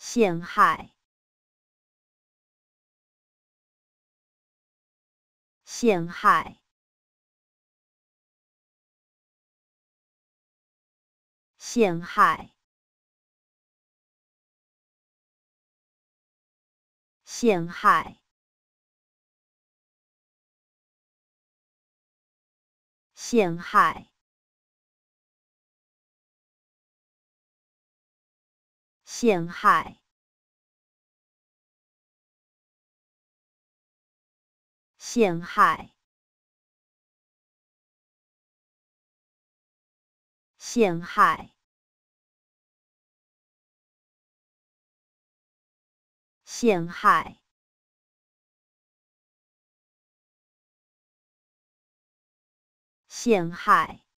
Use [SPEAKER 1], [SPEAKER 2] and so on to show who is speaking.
[SPEAKER 1] 陷害，陷害，陷害，陷害，陷害。陷害，陷害，陷害，陷害，陷害。